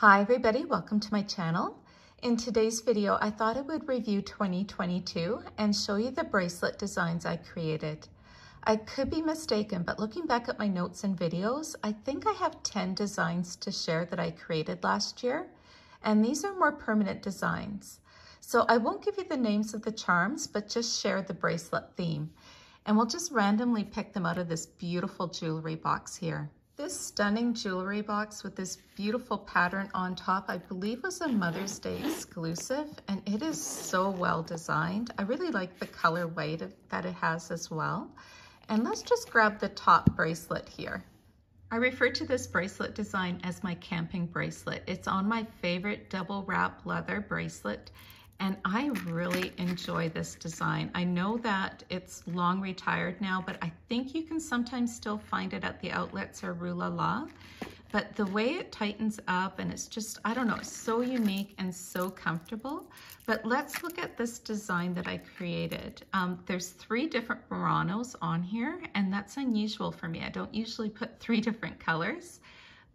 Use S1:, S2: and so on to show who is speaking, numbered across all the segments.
S1: Hi everybody, welcome to my channel. In today's video, I thought I would review 2022 and show you the bracelet designs I created. I could be mistaken, but looking back at my notes and videos, I think I have 10 designs to share that I created last year, and these are more permanent designs. So I won't give you the names of the charms, but just share the bracelet theme. And we'll just randomly pick them out of this beautiful jewelry box here. This stunning jewelry box with this beautiful pattern on top, I believe was a Mother's Day exclusive, and it is so well designed. I really like the color white that it has as well. And let's just grab the top bracelet here. I refer to this bracelet design as my camping bracelet. It's on my favorite double wrap leather bracelet and I really enjoy this design. I know that it's long retired now, but I think you can sometimes still find it at the outlets or Rue La La. But the way it tightens up and it's just, I don't know, it's so unique and so comfortable. But let's look at this design that I created. Um, there's three different Muranos on here and that's unusual for me. I don't usually put three different colors.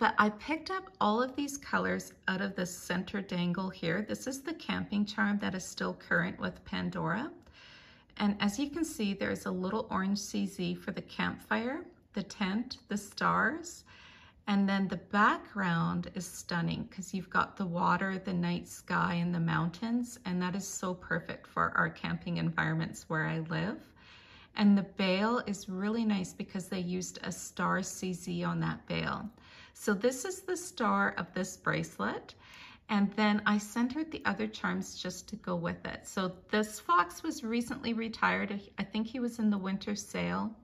S1: But I picked up all of these colors out of the center dangle here. This is the camping charm that is still current with Pandora. And as you can see, there's a little orange CZ for the campfire, the tent, the stars, and then the background is stunning because you've got the water, the night sky, and the mountains, and that is so perfect for our camping environments where I live. And the bail is really nice because they used a star CZ on that bail. So this is the star of this bracelet. And then I centered the other charms just to go with it. So this fox was recently retired. I think he was in the winter sale.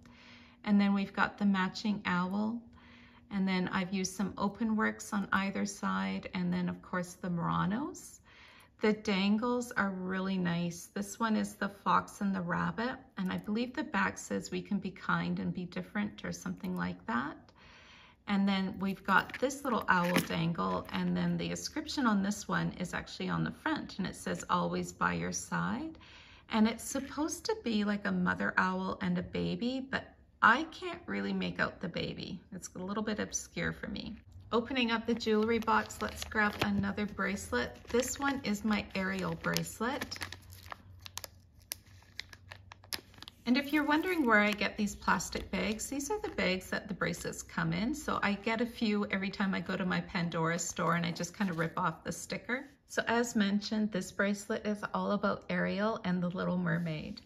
S1: And then we've got the matching owl. And then I've used some open works on either side. And then of course the Muranos. The dangles are really nice. This one is the fox and the rabbit. And I believe the back says we can be kind and be different or something like that. And then we've got this little owl dangle and then the inscription on this one is actually on the front and it says always by your side. And it's supposed to be like a mother owl and a baby, but I can't really make out the baby. It's a little bit obscure for me. Opening up the jewelry box, let's grab another bracelet. This one is my Ariel bracelet. And if you're wondering where I get these plastic bags, these are the bags that the bracelets come in. So I get a few every time I go to my Pandora store and I just kind of rip off the sticker. So as mentioned, this bracelet is all about Ariel and the Little Mermaid.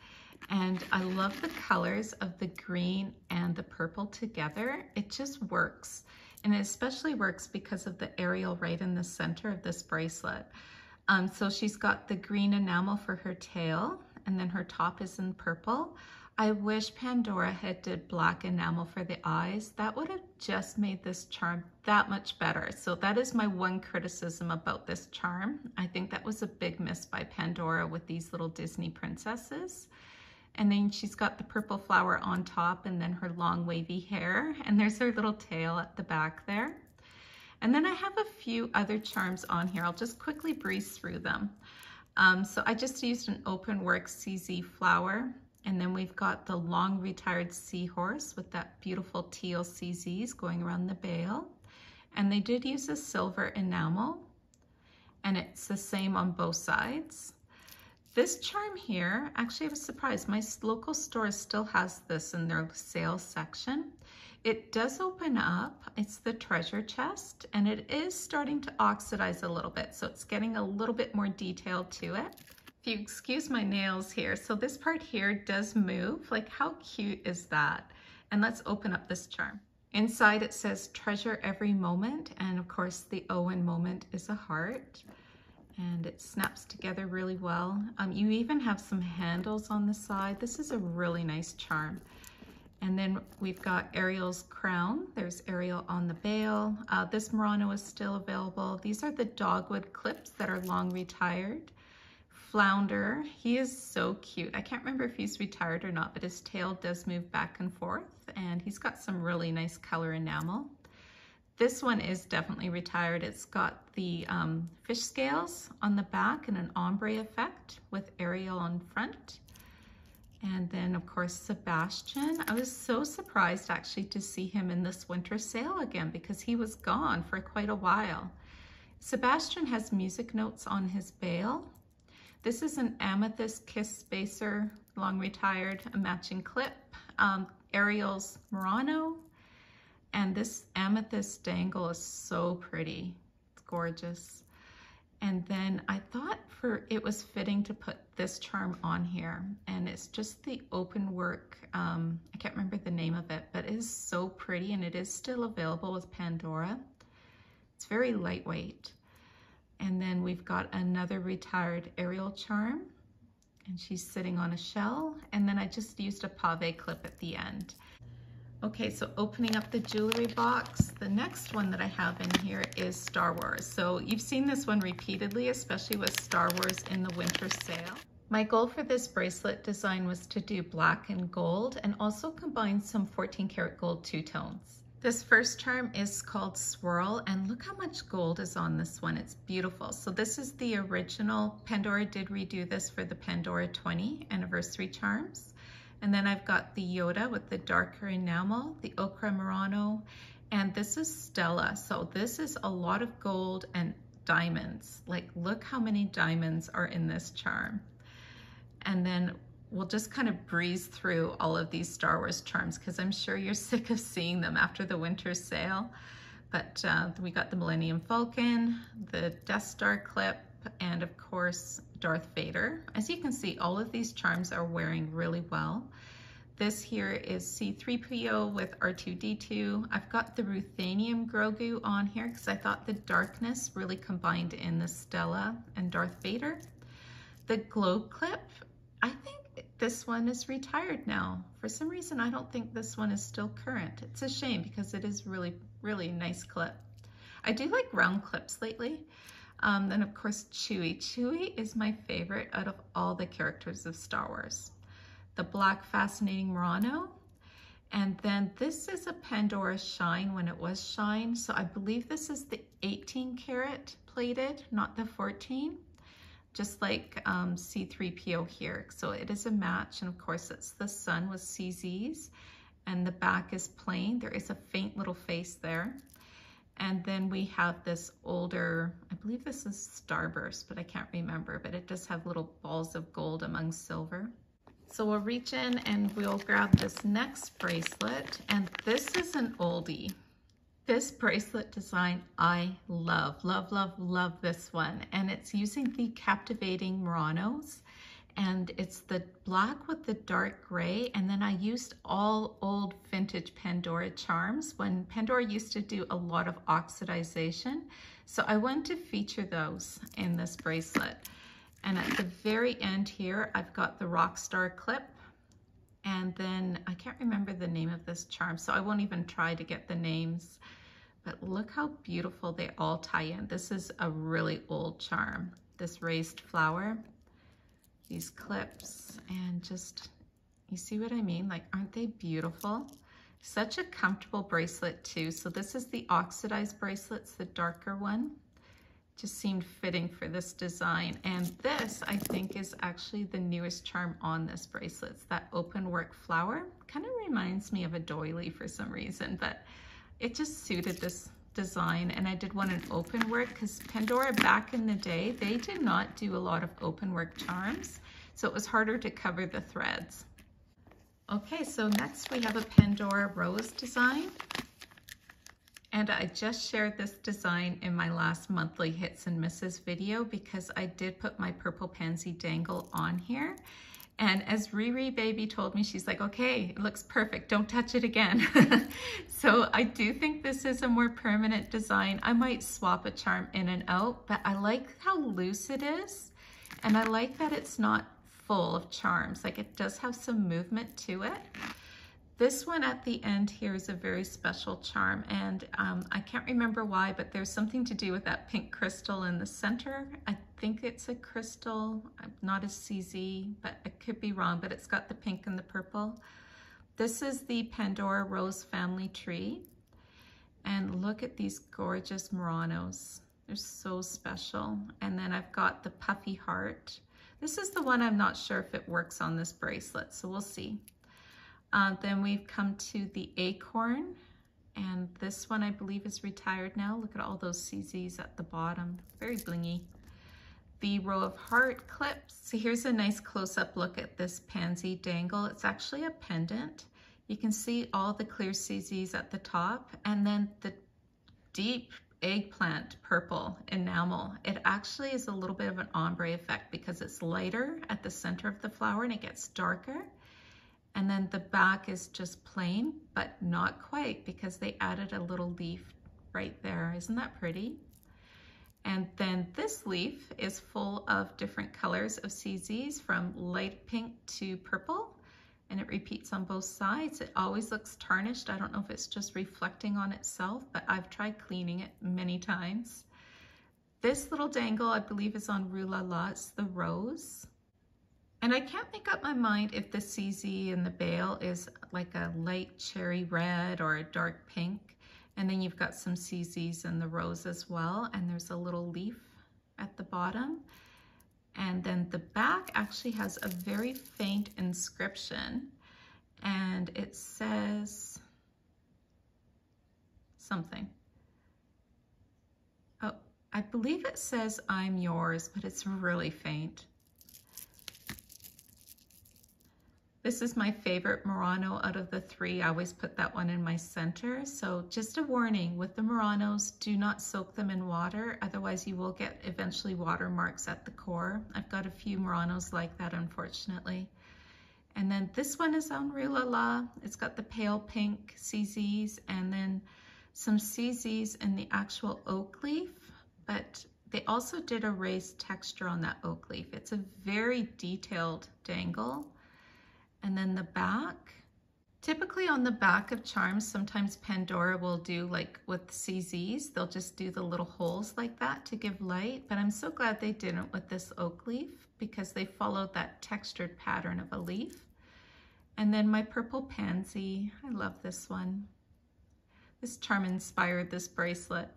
S1: And I love the colors of the green and the purple together. It just works. And it especially works because of the Ariel right in the center of this bracelet. Um, so she's got the green enamel for her tail and then her top is in purple. I wish Pandora had did black enamel for the eyes. That would have just made this charm that much better. So that is my one criticism about this charm. I think that was a big miss by Pandora with these little Disney princesses. And then she's got the purple flower on top and then her long wavy hair. And there's her little tail at the back there. And then I have a few other charms on here. I'll just quickly breeze through them. Um, so I just used an open work CZ flower. And then we've got the long retired seahorse with that beautiful teal CZs going around the bail. And they did use a silver enamel and it's the same on both sides. This charm here, actually I was surprised, my local store still has this in their sales section. It does open up, it's the treasure chest, and it is starting to oxidize a little bit, so it's getting a little bit more detail to it. If you excuse my nails here, so this part here does move, like how cute is that? And let's open up this charm. Inside it says treasure every moment, and of course the "o" Owen moment is a heart and it snaps together really well. Um, you even have some handles on the side. This is a really nice charm. And then we've got Ariel's crown. There's Ariel on the bail. Uh, this Murano is still available. These are the dogwood clips that are long retired. Flounder, he is so cute. I can't remember if he's retired or not, but his tail does move back and forth and he's got some really nice color enamel. This one is definitely retired. It's got the um, fish scales on the back and an ombre effect with Ariel on front. And then of course, Sebastian. I was so surprised actually to see him in this winter sale again because he was gone for quite a while. Sebastian has music notes on his bail. This is an amethyst kiss spacer, long retired, a matching clip. Um, Ariel's Murano. And this amethyst dangle is so pretty. It's gorgeous. And then I thought for it was fitting to put this charm on here. And it's just the open work, um, I can't remember the name of it, but it is so pretty and it is still available with Pandora. It's very lightweight. And then we've got another retired Ariel charm and she's sitting on a shell. And then I just used a pave clip at the end. Okay, so opening up the jewelry box, the next one that I have in here is Star Wars. So you've seen this one repeatedly, especially with Star Wars in the winter sale. My goal for this bracelet design was to do black and gold and also combine some 14 karat gold two-tones. This first charm is called Swirl and look how much gold is on this one. It's beautiful. So this is the original. Pandora did redo this for the Pandora 20 anniversary charms. And then I've got the Yoda with the darker enamel, the Ochre Murano, and this is Stella. So this is a lot of gold and diamonds. Like look how many diamonds are in this charm. And then we'll just kind of breeze through all of these Star Wars charms because I'm sure you're sick of seeing them after the winter sale. But uh, we got the Millennium Falcon, the Death Star clip, and of course, Darth Vader. As you can see, all of these charms are wearing really well. This here is C-3PO with R2-D2. I've got the Ruthenium Grogu on here because I thought the darkness really combined in the Stella and Darth Vader. The globe clip, I think this one is retired now. For some reason, I don't think this one is still current. It's a shame because it is really, really nice clip. I do like round clips lately. Um, then of course, Chewie. Chewie is my favorite out of all the characters of Star Wars. The black fascinating Murano. And then this is a Pandora Shine when it was Shine. So I believe this is the 18 karat plated, not the 14 just like um, C3PO here. So it is a match, and of course it's the sun with CZs, and the back is plain. There is a faint little face there. And then we have this older, I believe this is Starburst, but I can't remember, but it does have little balls of gold among silver. So we'll reach in and we'll grab this next bracelet, and this is an oldie. This bracelet design, I love, love, love, love this one. And it's using the Captivating Muranos. And it's the black with the dark gray. And then I used all old vintage Pandora charms when Pandora used to do a lot of oxidization. So I want to feature those in this bracelet. And at the very end here, I've got the Rockstar clip. And then I can't remember the name of this charm, so I won't even try to get the names. But look how beautiful they all tie in. This is a really old charm. This raised flower, these clips, and just, you see what I mean? Like, aren't they beautiful? Such a comfortable bracelet too. So this is the oxidized bracelets, the darker one just seemed fitting for this design. And this, I think, is actually the newest charm on this bracelet. It's that open work flower. Kind of reminds me of a doily for some reason, but it just suited this design. And I did one in open work because Pandora back in the day, they did not do a lot of open work charms. So it was harder to cover the threads. Okay, so next we have a Pandora rose design. And I just shared this design in my last monthly hits and misses video because I did put my purple pansy dangle on here. And as Riri baby told me, she's like, okay, it looks perfect. Don't touch it again. so I do think this is a more permanent design. I might swap a charm in and out, but I like how loose it is. And I like that it's not full of charms. Like it does have some movement to it. This one at the end here is a very special charm and um, I can't remember why, but there's something to do with that pink crystal in the center. I think it's a crystal, not a CZ, but I could be wrong, but it's got the pink and the purple. This is the Pandora Rose family tree. And look at these gorgeous Muranos. They're so special. And then I've got the puffy heart. This is the one I'm not sure if it works on this bracelet, so we'll see. Uh, then we've come to the acorn And this one I believe is retired now. Look at all those CZs at the bottom, very blingy. The row of heart clips. So here's a nice close-up look at this pansy dangle. It's actually a pendant. You can see all the clear CZs at the top and then the deep eggplant purple enamel. It actually is a little bit of an ombre effect because it's lighter at the center of the flower and it gets darker. And then the back is just plain, but not quite because they added a little leaf right there. Isn't that pretty? And then this leaf is full of different colors of CZs from light pink to purple and it repeats on both sides. It always looks tarnished. I don't know if it's just reflecting on itself, but I've tried cleaning it many times. This little dangle, I believe is on Rue La La. It's the rose. And I can't make up my mind if the CZ in the bail is like a light cherry red or a dark pink. And then you've got some CZs in the rose as well. And there's a little leaf at the bottom. And then the back actually has a very faint inscription and it says something. Oh, I believe it says I'm yours, but it's really faint. This is my favorite Murano out of the three. I always put that one in my center. So just a warning with the Muranos, do not soak them in water. Otherwise you will get eventually water marks at the core. I've got a few Muranos like that, unfortunately. And then this one is on Rue La La. It's got the pale pink CZs and then some CZs in the actual oak leaf, but they also did a raised texture on that oak leaf. It's a very detailed dangle. And then the back, typically on the back of charms, sometimes Pandora will do like with CZs, they'll just do the little holes like that to give light. But I'm so glad they didn't with this oak leaf because they followed that textured pattern of a leaf. And then my purple pansy, I love this one. This charm inspired this bracelet.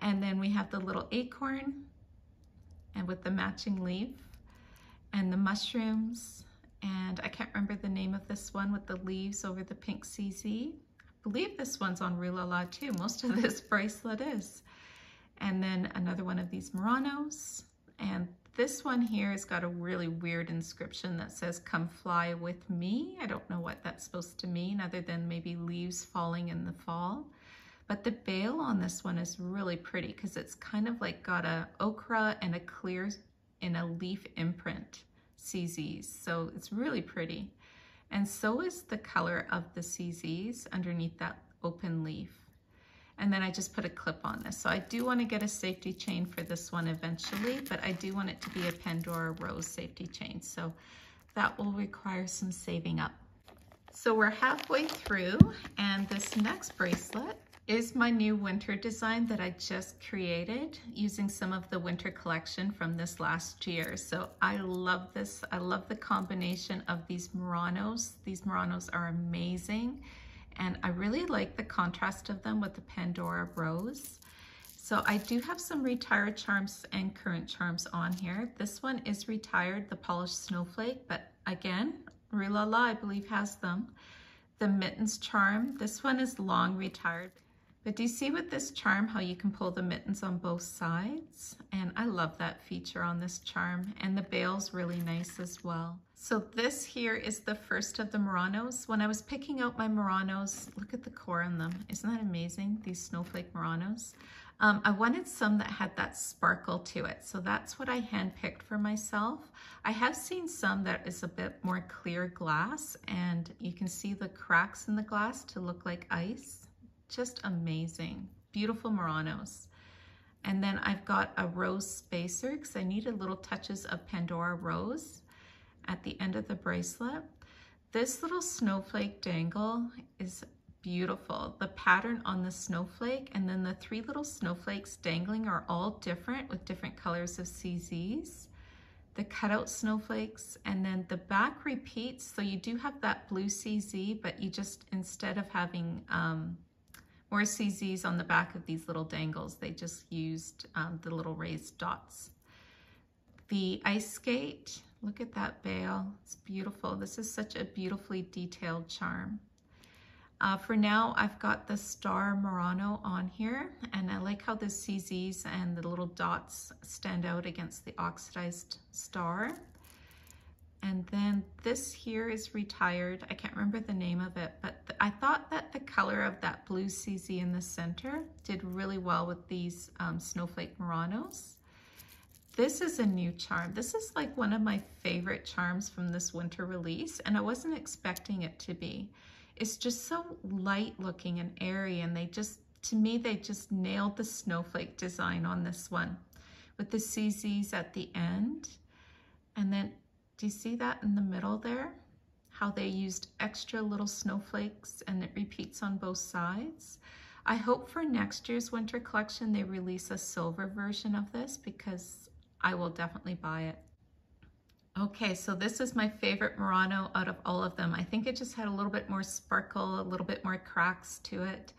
S1: And then we have the little acorn and with the matching leaf and the mushrooms and I can't remember the name of this one with the leaves over the pink CZ. I believe this one's on Rue La La too. Most of this bracelet is. And then another one of these Muranos. And this one here has got a really weird inscription that says, come fly with me. I don't know what that's supposed to mean other than maybe leaves falling in the fall. But the bail on this one is really pretty because it's kind of like got a ochre and a clear in a leaf imprint. CZs. So it's really pretty. And so is the color of the CZs underneath that open leaf. And then I just put a clip on this. So I do want to get a safety chain for this one eventually, but I do want it to be a Pandora Rose safety chain. So that will require some saving up. So we're halfway through and this next bracelet is my new winter design that I just created using some of the winter collection from this last year. So I love this. I love the combination of these Muranos. These Muranos are amazing. And I really like the contrast of them with the Pandora Rose. So I do have some retired charms and current charms on here. This one is retired, the polished snowflake, but again, Rue La La, I believe, has them. The mittens charm, this one is long retired. But do you see with this charm how you can pull the mittens on both sides? And I love that feature on this charm. And the bail's really nice as well. So this here is the first of the Muranos. When I was picking out my Muranos, look at the core on them. Isn't that amazing? These snowflake Muranos. Um, I wanted some that had that sparkle to it. So that's what I handpicked for myself. I have seen some that is a bit more clear glass and you can see the cracks in the glass to look like ice. Just amazing. Beautiful Muranos. And then I've got a rose spacer because I needed little touches of Pandora Rose at the end of the bracelet. This little snowflake dangle is beautiful. The pattern on the snowflake and then the three little snowflakes dangling are all different with different colors of CZs. The cutout snowflakes and then the back repeats. So you do have that blue CZ, but you just, instead of having um, or CZs on the back of these little dangles. They just used um, the little raised dots. The ice skate, look at that bail. It's beautiful. This is such a beautifully detailed charm. Uh, for now, I've got the Star Murano on here, and I like how the CZs and the little dots stand out against the oxidized star. And then this here is retired. I can't remember the name of it, but I thought that the color of that blue CZ in the center did really well with these um, Snowflake Muranos. This is a new charm. This is like one of my favorite charms from this winter release, and I wasn't expecting it to be. It's just so light looking and airy, and they just, to me, they just nailed the snowflake design on this one with the CZs at the end. And then do you see that in the middle there? How they used extra little snowflakes and it repeats on both sides. I hope for next year's winter collection they release a silver version of this because I will definitely buy it. Okay, so this is my favorite Murano out of all of them. I think it just had a little bit more sparkle, a little bit more cracks to it.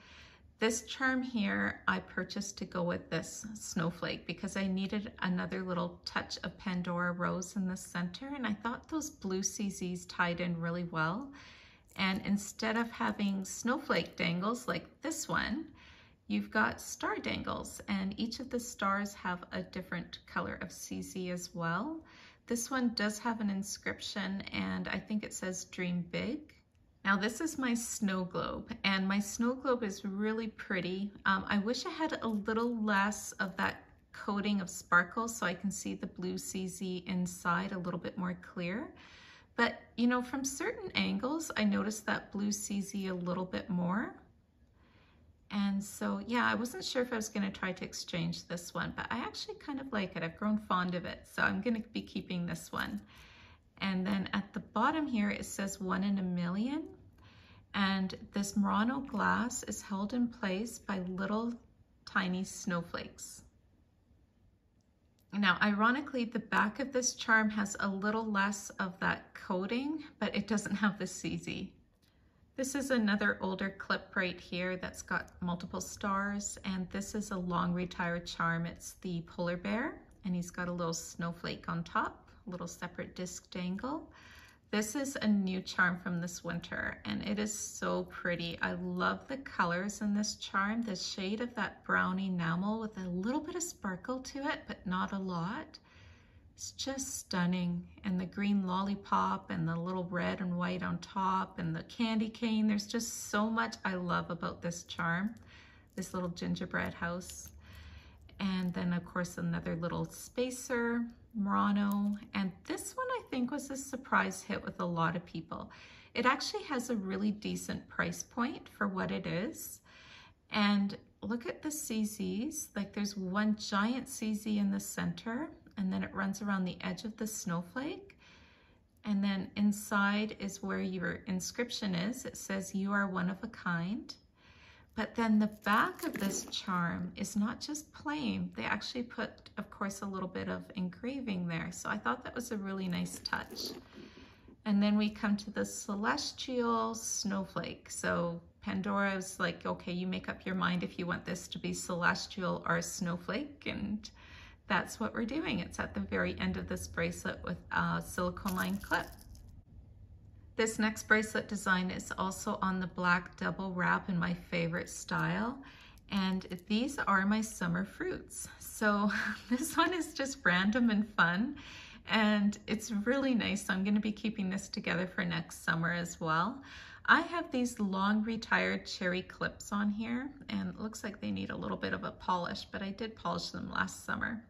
S1: This charm here I purchased to go with this snowflake because I needed another little touch of Pandora Rose in the center and I thought those blue CZs tied in really well. And instead of having snowflake dangles like this one, you've got star dangles and each of the stars have a different color of CZ as well. This one does have an inscription and I think it says dream big. Now this is my snow globe and my snow globe is really pretty. Um, I wish I had a little less of that coating of sparkle so I can see the blue CZ inside a little bit more clear. But you know, from certain angles, I noticed that blue CZ a little bit more. And so, yeah, I wasn't sure if I was gonna try to exchange this one, but I actually kind of like it. I've grown fond of it. So I'm gonna be keeping this one. And then at the bottom here, it says one in a million. And this Murano glass is held in place by little tiny snowflakes. Now, ironically, the back of this charm has a little less of that coating, but it doesn't have the CZ. This is another older clip right here that's got multiple stars, and this is a long retired charm. It's the polar bear, and he's got a little snowflake on top a little separate disc dangle. This is a new charm from this winter and it is so pretty. I love the colors in this charm, the shade of that brown enamel with a little bit of sparkle to it, but not a lot. It's just stunning. And the green lollipop and the little red and white on top and the candy cane. There's just so much I love about this charm, this little gingerbread house. And then of course another little spacer, Murano, and this one I think was a surprise hit with a lot of people. It actually has a really decent price point for what it is. And look at the CZs, like there's one giant CZ in the center, and then it runs around the edge of the snowflake. And then inside is where your inscription is. It says, you are one of a kind. But then the back of this charm is not just plain. They actually put, of course, a little bit of engraving there. So I thought that was a really nice touch. And then we come to the celestial snowflake. So Pandora's like, okay, you make up your mind if you want this to be celestial or snowflake. And that's what we're doing. It's at the very end of this bracelet with a silicone line clip. This next bracelet design is also on the black double wrap in my favorite style. And these are my summer fruits. So this one is just random and fun. And it's really nice. So I'm gonna be keeping this together for next summer as well. I have these long retired cherry clips on here and it looks like they need a little bit of a polish, but I did polish them last summer.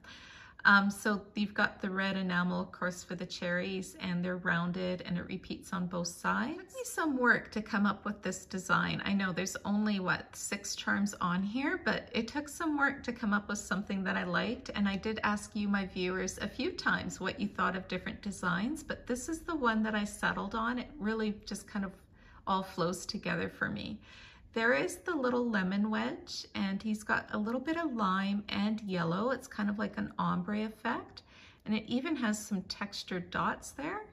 S1: Um, so you've got the red enamel, of course, for the cherries, and they're rounded and it repeats on both sides. It took me some work to come up with this design. I know there's only, what, six charms on here, but it took some work to come up with something that I liked. And I did ask you, my viewers, a few times what you thought of different designs, but this is the one that I settled on. It really just kind of all flows together for me. There is the little lemon wedge and he's got a little bit of lime and yellow. It's kind of like an ombre effect. And it even has some textured dots there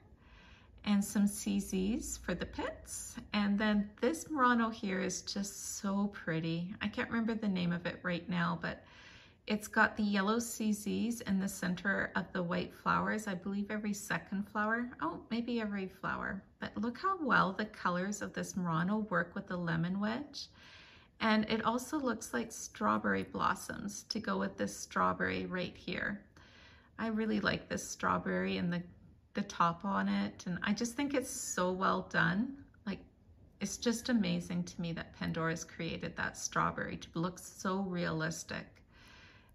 S1: and some CZs for the pits. And then this Murano here is just so pretty. I can't remember the name of it right now, but It's got the yellow CZs in the center of the white flowers. I believe every second flower. Oh, maybe every flower. But look how well the colors of this Murano work with the lemon wedge. And it also looks like strawberry blossoms to go with this strawberry right here. I really like this strawberry and the, the top on it. And I just think it's so well done. Like, it's just amazing to me that Pandora's created that strawberry to look so realistic.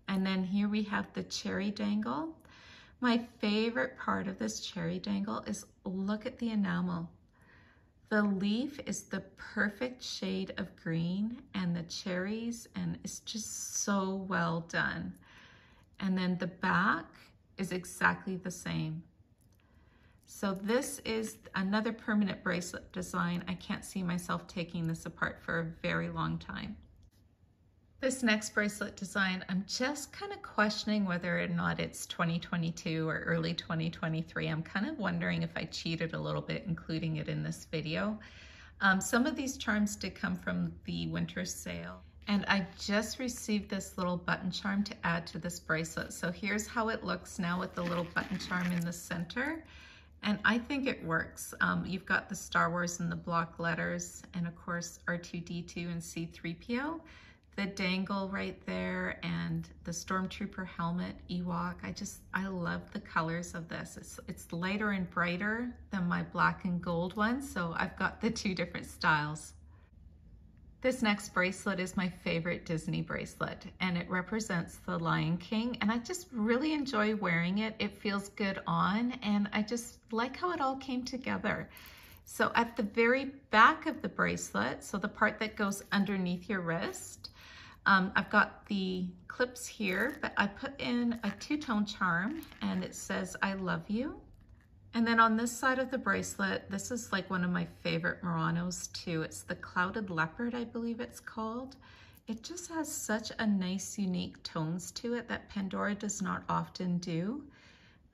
S1: And then here we have the cherry dangle. My favorite part of this cherry dangle is look at the enamel. The leaf is the perfect shade of green and the cherries and it's just so well done. And then the back is exactly the same. So this is another permanent bracelet design. I can't see myself taking this apart for a very long time. This next bracelet design, I'm just kind of questioning whether or not it's 2022 or early 2023. I'm kind of wondering if I cheated a little bit including it in this video. Um, some of these charms did come from the winter sale. And I just received this little button charm to add to this bracelet. So here's how it looks now with the little button charm in the center. And I think it works. Um, you've got the Star Wars and the block letters, and of course R2-D2 and C-3PO the dangle right there and the Stormtrooper helmet, Ewok. I just, I love the colors of this. It's, it's lighter and brighter than my black and gold one, so I've got the two different styles. This next bracelet is my favorite Disney bracelet and it represents the Lion King and I just really enjoy wearing it. It feels good on and I just like how it all came together. So at the very back of the bracelet, so the part that goes underneath your wrist, um, I've got the clips here, but I put in a two-tone charm and it says, I love you. And then on this side of the bracelet, this is like one of my favorite Muranos too. It's the Clouded Leopard, I believe it's called. It just has such a nice, unique tones to it that Pandora does not often do.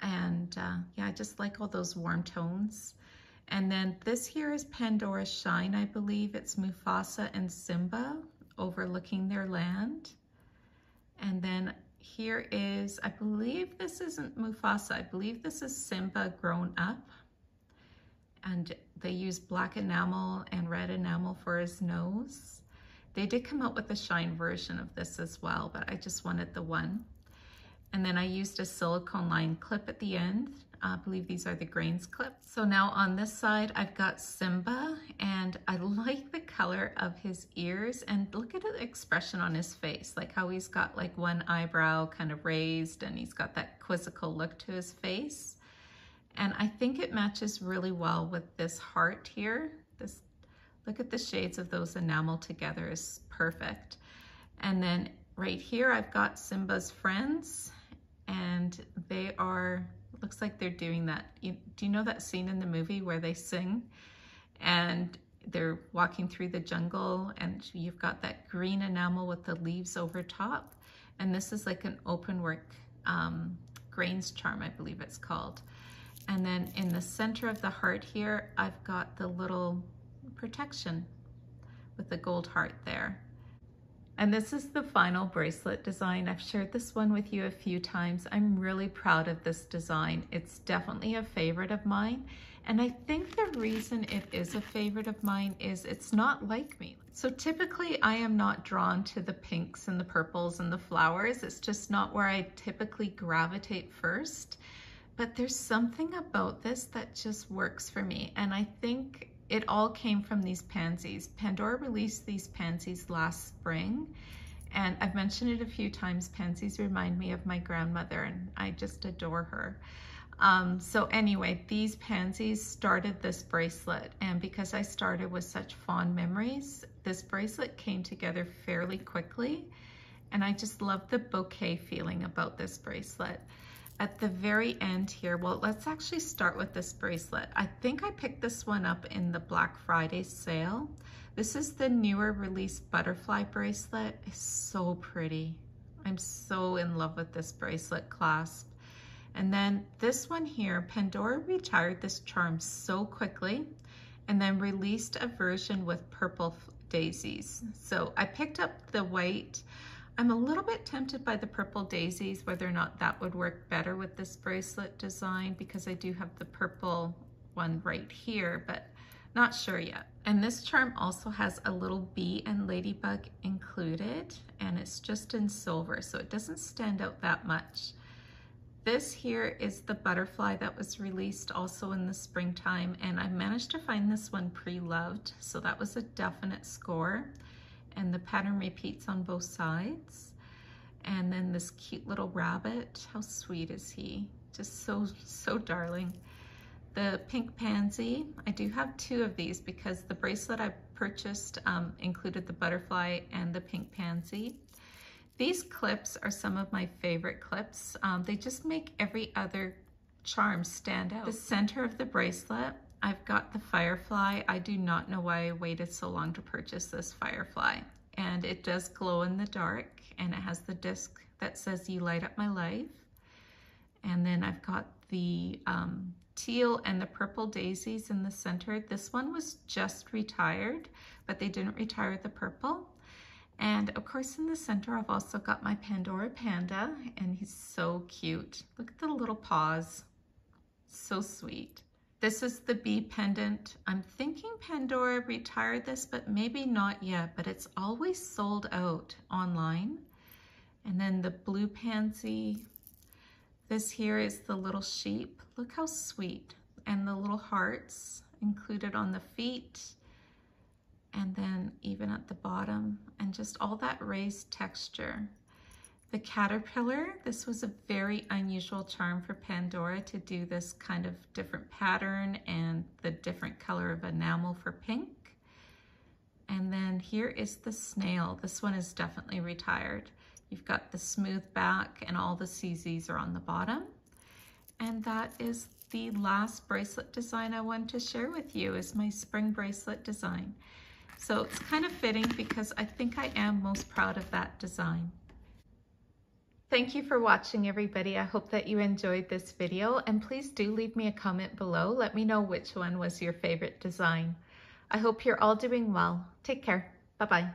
S1: And uh, yeah, I just like all those warm tones. And then this here is Pandora Shine, I believe. It's Mufasa and Simba overlooking their land. And then here is, I believe this isn't Mufasa, I believe this is Simba grown up. And they use black enamel and red enamel for his nose. They did come out with a shine version of this as well, but I just wanted the one. And then I used a silicone line clip at the end I believe these are the grains clips. So now on this side, I've got Simba and I like the color of his ears and look at the expression on his face, like how he's got like one eyebrow kind of raised and he's got that quizzical look to his face. And I think it matches really well with this heart here. This, look at the shades of those enamel together is perfect. And then right here, I've got Simba's friends and they are looks like they're doing that. Do you know that scene in the movie where they sing and they're walking through the jungle and you've got that green enamel with the leaves over top? And this is like an open work um, grains charm, I believe it's called. And then in the center of the heart here, I've got the little protection with the gold heart there. And this is the final bracelet design. I've shared this one with you a few times. I'm really proud of this design. It's definitely a favorite of mine. And I think the reason it is a favorite of mine is it's not like me. So typically I am not drawn to the pinks and the purples and the flowers. It's just not where I typically gravitate first. But there's something about this that just works for me. And I think it all came from these pansies. Pandora released these pansies last spring and I've mentioned it a few times. Pansies remind me of my grandmother and I just adore her. Um, so anyway, these pansies started this bracelet and because I started with such fond memories, this bracelet came together fairly quickly and I just love the bouquet feeling about this bracelet at the very end here, well, let's actually start with this bracelet. I think I picked this one up in the Black Friday sale. This is the newer release butterfly bracelet. It's so pretty. I'm so in love with this bracelet clasp. And then this one here, Pandora retired this charm so quickly and then released a version with purple daisies. So I picked up the white I'm a little bit tempted by the purple daisies, whether or not that would work better with this bracelet design because I do have the purple one right here, but not sure yet. And this charm also has a little bee and ladybug included, and it's just in silver, so it doesn't stand out that much. This here is the butterfly that was released also in the springtime, and I managed to find this one pre-loved, so that was a definite score. And the pattern repeats on both sides. And then this cute little rabbit, how sweet is he? Just so, so darling. The pink pansy, I do have two of these because the bracelet I purchased um, included the butterfly and the pink pansy. These clips are some of my favorite clips. Um, they just make every other charm stand out. The center of the bracelet, I've got the firefly. I do not know why I waited so long to purchase this firefly. And it does glow in the dark and it has the disc that says you light up my life. And then I've got the um, teal and the purple daisies in the center. This one was just retired, but they didn't retire the purple. And of course in the center, I've also got my Pandora Panda and he's so cute. Look at the little paws, so sweet. This is the bee pendant. I'm thinking Pandora retired this, but maybe not yet, but it's always sold out online. And then the blue pansy, this here is the little sheep. Look how sweet. And the little hearts included on the feet. And then even at the bottom and just all that raised texture. The caterpillar, this was a very unusual charm for Pandora to do this kind of different pattern and the different color of enamel for pink. And then here is the snail. This one is definitely retired. You've got the smooth back and all the CZs are on the bottom. And that is the last bracelet design I wanted to share with you is my spring bracelet design. So it's kind of fitting because I think I am most proud of that design. Thank you for watching everybody. I hope that you enjoyed this video and please do leave me a comment below. Let me know which one was your favorite design. I hope you're all doing well. Take care. Bye-bye.